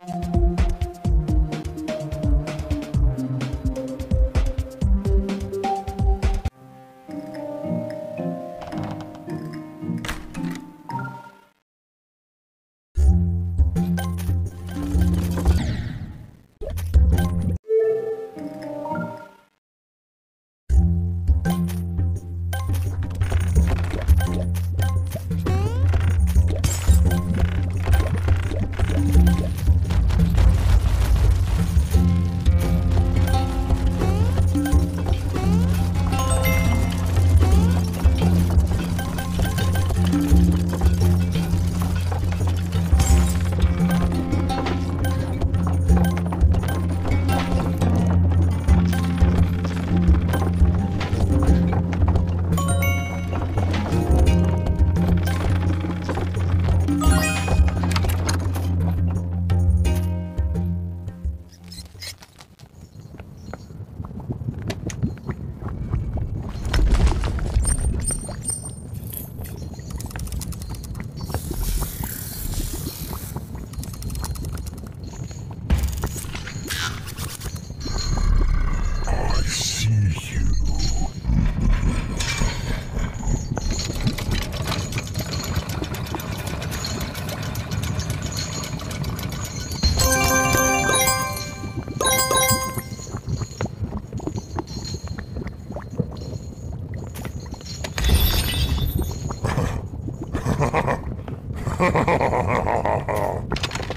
I see Ha ha ha ha ha ha!